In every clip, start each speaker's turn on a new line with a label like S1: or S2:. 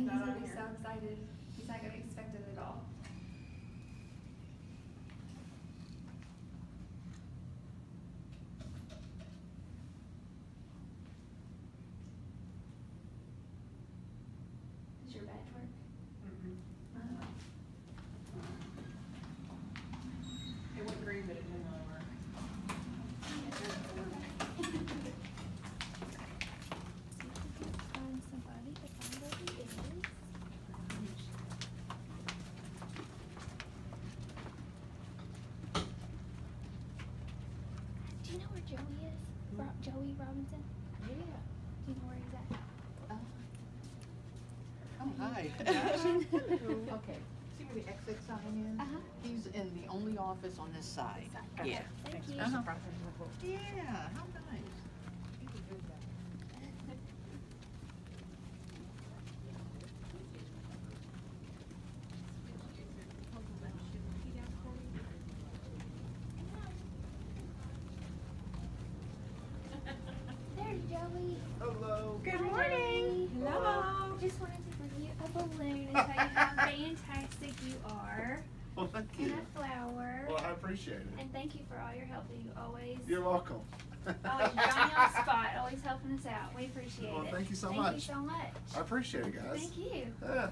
S1: think he's gonna be so excited. He's not gonna expect it at all. Does your badge work?
S2: Mm-mm.
S1: Uh,
S2: It went green, but it didn't really work.
S1: Find somebody to find where he is. Do you know where Joey is? Ro- Joey Robinson?
S3: Yeah.
S1: Do you know where he's at?
S3: Oh, hi. Okay, see where the exit sign is?
S1: Uh-huh.
S3: He's in the only office on this side.
S1: Okay,
S3: Yeah.
S1: Thank you.
S3: Yeah, how nice.
S1: There's
S4: Hello.
S2: Good morning.
S1: Joey.
S2: Hello.
S1: Just wanted to bring you a balloon and tell you how fantastic you are.
S4: Well, thank
S1: And
S4: you.
S1: a flower.
S4: Well, I appreciate it.
S1: And thank you for all your help that you always
S4: You're welcome.
S1: always Johnny on spot, always helping us out. We appreciate
S4: Well,
S1: it.
S4: thank you so much.
S1: Thank you so much.
S4: I appreciate it, guys.
S1: Thank you.
S4: Yeah.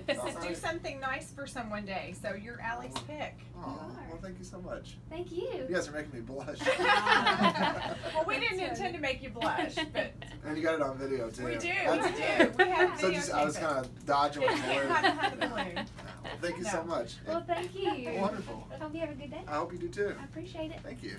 S2: This is do something nice for someone day, so you're Allie's pick.
S4: Oh,
S1: are.
S4: well, thank you so much.
S1: Thank you.
S4: You guys are making me blush.
S2: Well, we didn't intend to make you blush, but
S4: and you got it on video too.
S2: we do, we do. We have
S4: So just, I was kind of dodging what
S2: you
S4: you were.
S2: the balloon.
S4: Well, thank you so much.
S1: Well, thank you.
S4: Wonderful.
S1: I hope you have a good day.
S4: I hope you do too.
S1: I appreciate it.
S4: Thank you.